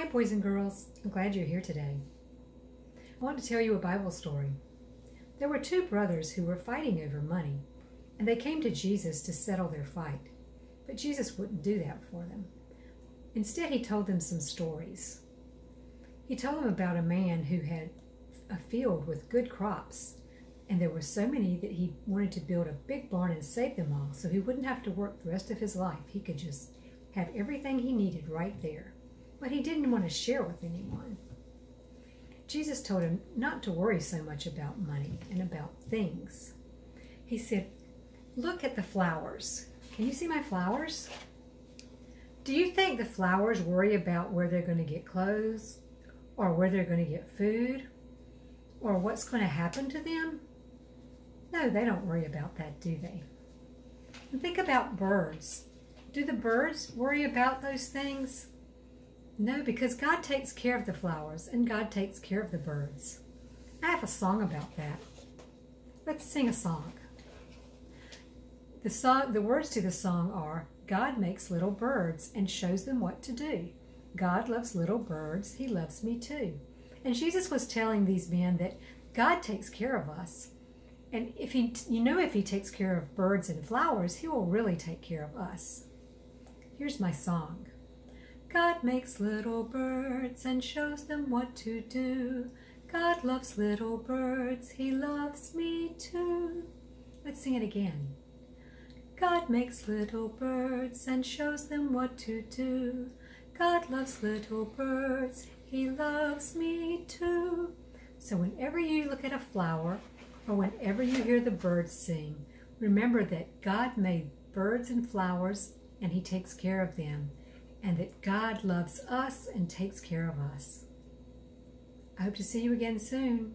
Hi, boys and girls. I'm glad you're here today. I want to tell you a Bible story. There were two brothers who were fighting over money, and they came to Jesus to settle their fight. But Jesus wouldn't do that for them. Instead, he told them some stories. He told them about a man who had a field with good crops, and there were so many that he wanted to build a big barn and save them all so he wouldn't have to work the rest of his life. He could just have everything he needed right there but he didn't want to share with anyone. Jesus told him not to worry so much about money and about things. He said, Look at the flowers. Can you see my flowers? Do you think the flowers worry about where they're going to get clothes or where they're going to get food or what's going to happen to them? No, they don't worry about that, do they? Think about birds. Do the birds worry about those things? No, because God takes care of the flowers and God takes care of the birds. I have a song about that. Let's sing a song. The, song, the words to the song are God makes little birds and shows them what to do. God loves little birds. He loves me too. And Jesus was telling these men that God takes care of us. And if he, you know, if he takes care of birds and flowers, he will really take care of us. Here's my song. God makes little birds and shows them what to do. God loves little birds, he loves me too. Let's sing it again. God makes little birds and shows them what to do. God loves little birds, he loves me too. So whenever you look at a flower or whenever you hear the birds sing, remember that God made birds and flowers and he takes care of them and that God loves us and takes care of us. I hope to see you again soon.